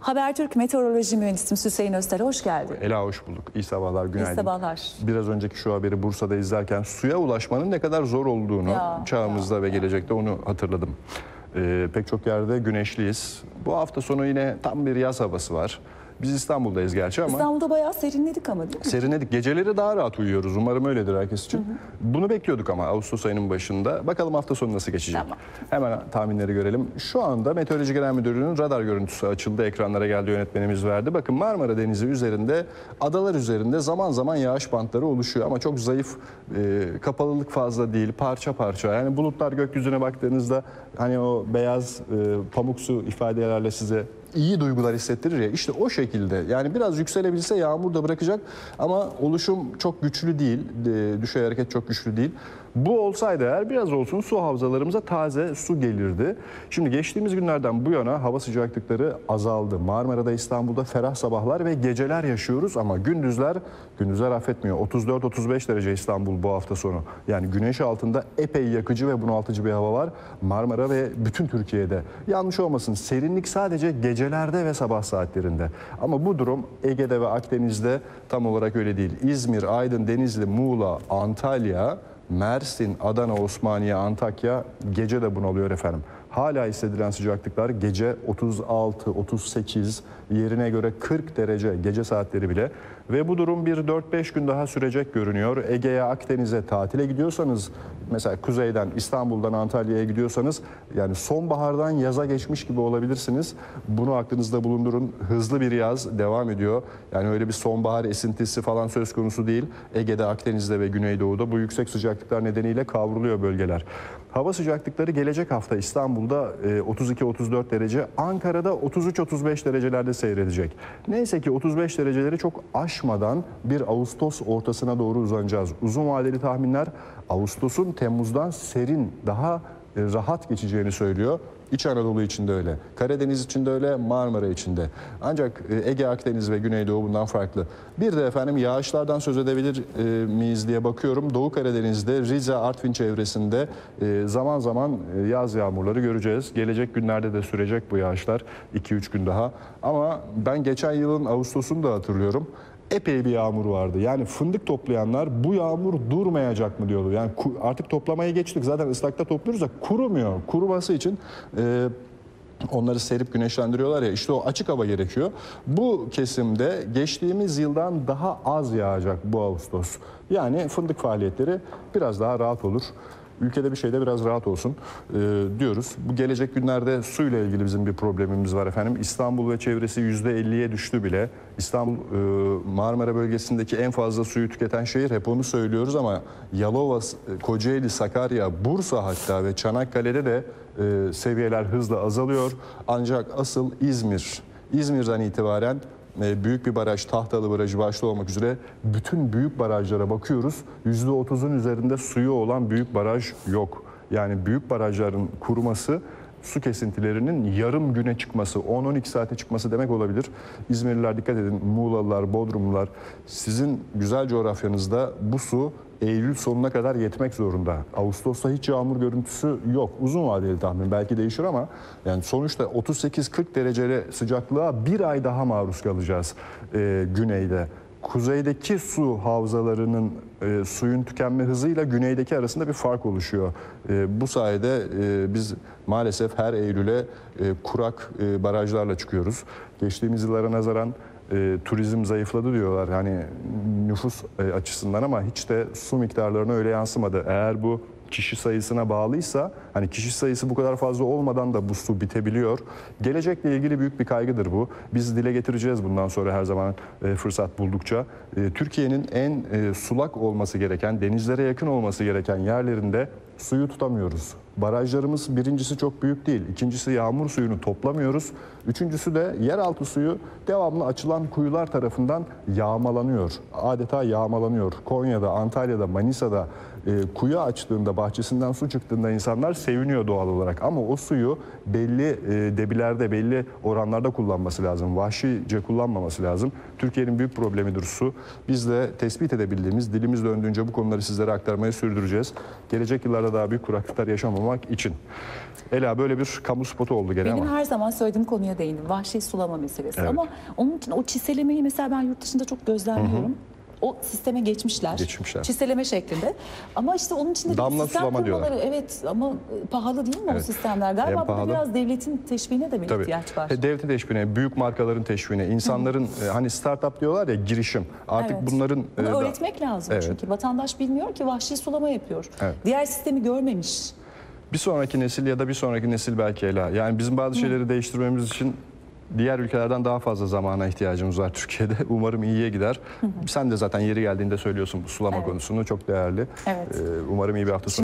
Habertürk Meteoroloji Mühendisi Hüseyin Özter hoş geldin. Ela hoş bulduk. İyi sabahlar, günaydın. İyi sabahlar. Biraz önceki şu haberi Bursa'da izlerken suya ulaşmanın ne kadar zor olduğunu Ya, çağımızda ve gelecekte onu hatırladım. Ee, pek çok yerde güneşliyiz. Bu hafta sonu yine tam bir yaz havası var. Biz İstanbul'dayız gerçi ama İstanbul'da bayağı serinledik ama değil mi? serinledik. Geceleri daha rahat uyuyoruz. Umarım öyledir herkes için. Bunu bekliyorduk ama Ağustos ayının başında. Bakalım hafta sonu nasıl geçecek. Tamam. Hemen tahminleri görelim. Şu anda Meteoroloji Genel Müdürlüğü'nün radar görüntüsü açıldı. Ekranlara geldi yönetmenimiz verdi. Bakın Marmara Denizi üzerinde, adalar üzerinde zaman zaman yağış bantları oluşuyor. Ama çok zayıf, e, kapalılık fazla değil, parça parça. Yani bulutlar gökyüzüne baktığınızda hani o beyaz e, pamuksu ifadelerle size iyi duygular hissettirir ya. İşte o şekilde. Yani biraz yükselebilse yağmur da bırakacak ama oluşum çok güçlü değil. E, düşey hareket çok güçlü değil bu olsaydı eğer biraz olsun su havzalarımıza taze su gelirdi. Şimdi geçtiğimiz günlerden bu yana hava sıcaklıkları azaldı. Marmara'da İstanbul'da ferah sabahlar ve geceler yaşıyoruz ama gündüzler gündüzler affetmiyor. 34-35 derece İstanbul bu hafta sonu. Yani güneş altında epey yakıcı ve bunaltıcı bir hava var. Marmara ve bütün Türkiye'de. Yanlış olmasın serinlik sadece gecelerde ve sabah saatlerinde. Ama bu durum Ege'de ve Akdeniz'de tam olarak öyle değil. İzmir, Aydın, Denizli, Muğla, Antalya Mersin, Adana, Osmaniye, Antakya gece de bunalıyor efendim. Hala hissedilen sıcaklıklar gece 36, 38, yerine göre 40 derece gece saatleri bile. Ve bu durum bir 4-5 gün daha sürecek görünüyor. Ege'ye, Akdeniz'e tatile gidiyorsanız, mesela kuzeyden İstanbul'dan Antalya'ya gidiyorsanız yani sonbahardan yaza geçmiş gibi olabilirsiniz. Bunu aklınızda bulundurun. Hızlı bir yaz devam ediyor. Yani öyle bir sonbahar esintisi falan söz konusu değil. Ege'de, Akdeniz'de ve Güneydoğu'da bu yüksek sıcaklıklar nedeniyle kavruluyor bölgeler. Hava sıcaklıkları gelecek hafta İstanbul'da e, 32-34 derece, Ankara'da 33-35 derecelerde seyredecek. Neyse ki 35 dereceleri çok aşmadan bir Ağustos ortasına doğru uzanacağız. Uzun vadeli tahminler Ağustos'un Temmuz'dan serin, daha e, rahat geçeceğini söylüyor. İç Anadolu için de öyle. Karadeniz için de öyle, Marmara için de. Ancak e, Ege, Akdeniz ve Güneydoğu bundan farklı. Bir de efendim yağışlardan söz edebilir e, miyiz diye bakıyorum. Doğu Karadeniz'de, Rize, Artvin çevresinde e, zaman zaman yaz yağmurları göreceğiz. Gelecek günlerde de sürecek bu yağışlar. 2-3 gün daha. Ama ben geçen yılın Ağustos'unu da hatırlıyorum epey bir yağmur vardı. Yani fındık toplayanlar bu yağmur durmayacak mı diyordu. Yani artık toplamayı geçtik. Zaten ıslakta topluyoruz da kurumuyor. Kuruması için e, onları serip güneşlendiriyorlar ya işte o açık hava gerekiyor. Bu kesimde geçtiğimiz yıldan daha az yağacak bu Ağustos. Yani fındık faaliyetleri biraz daha rahat olur. Ülkede bir şeyde biraz rahat olsun e, diyoruz. Bu gelecek günlerde suyla ilgili bizim bir problemimiz var efendim. İstanbul ve çevresi %50'ye düştü bile. İstanbul e, Marmara bölgesindeki en fazla suyu tüketen şehir hep onu söylüyoruz ama Yalova, Kocaeli, Sakarya, Bursa hatta ve Çanakkale'de de e, seviyeler hızla azalıyor. Ancak asıl İzmir, İzmir'den itibaren büyük bir baraj, Tahtalı Barajı başta olmak üzere bütün büyük barajlara bakıyoruz. %30'un üzerinde suyu olan büyük baraj yok. Yani büyük barajların kuruması su kesintilerinin yarım güne çıkması, 10-12 saate çıkması demek olabilir. İzmirliler dikkat edin, Muğlalılar, Bodrumlular sizin güzel coğrafyanızda bu su Eylül sonuna kadar yetmek zorunda. Ağustos'ta hiç yağmur görüntüsü yok. Uzun vadeli tahmin belki değişir ama yani sonuçta 38-40 dereceli sıcaklığa bir ay daha maruz kalacağız e, güneyde. Kuzeydeki su havzalarının e, suyun tükenme hızıyla güneydeki arasında bir fark oluşuyor. E, bu sayede e, biz maalesef her Eylül'e e, kurak e, barajlarla çıkıyoruz. Geçtiğimiz yıllara nazaran e, turizm zayıfladı diyorlar hani nüfus e, açısından ama hiç de su miktarlarına öyle yansımadı. Eğer bu kişi sayısına bağlıysa hani kişi sayısı bu kadar fazla olmadan da bu su bitebiliyor. Gelecekle ilgili büyük bir kaygıdır bu. Biz dile getireceğiz bundan sonra her zaman e, fırsat buldukça. E, Türkiye'nin en e, sulak olması gereken, denizlere yakın olması gereken yerlerinde suyu tutamıyoruz. Barajlarımız birincisi çok büyük değil. İkincisi yağmur suyunu toplamıyoruz. Üçüncüsü de yeraltı suyu devamlı açılan kuyular tarafından yağmalanıyor. Adeta yağmalanıyor. Konya'da, Antalya'da, Manisa'da, e, kuyu açtığında, bahçesinden su çıktığında insanlar seviniyor doğal olarak. Ama o suyu belli e, debilerde, belli oranlarda kullanması lazım. Vahşice kullanmaması lazım. Türkiye'nin büyük problemidir su. Biz de tespit edebildiğimiz, dilimiz döndüğünce bu konuları sizlere aktarmayı sürdüreceğiz. Gelecek yıllarda daha büyük kuraklıklar yaşamamak için. Ela böyle bir kamu spotu oldu gene Benim ama. her zaman söylediğim konuya değindim. Vahşi sulama meselesi. Evet. Ama onun için o çiselemeyi mesela ben yurt dışında çok gözlemliyorum. O sisteme geçmişler. Geçmişler. Çiseleme şeklinde. Ama işte onun için de bir Damla sistem sulama kurmaları. diyorlar. Evet ama e, pahalı değil mi o Evet. sistemler? En Galiba burada pahalı. biraz devletin teşviğine de bir Tabii. ihtiyaç var. E, Devletin teşviğine, büyük markaların teşviğine, insanların e, hani startup diyorlar ya girişim. Artık Evet. bunların Bunu da- öğretmek lazım Evet. çünkü vatandaş bilmiyor ki vahşi sulama yapıyor. Evet. Diğer sistemi görmemiş. bir sonraki nesil ya da bir sonraki nesil belki Ela. Yani bizim bazı şeyleri değiştirmemiz için diğer ülkelerden daha fazla zamana ihtiyacımız var Türkiye'de. Umarım iyiye gider. Sen de zaten yeri geldiğinde söylüyorsun bu sulama Evet. konusunu çok değerli. Evet. E, Umarım iyi bir hafta sonu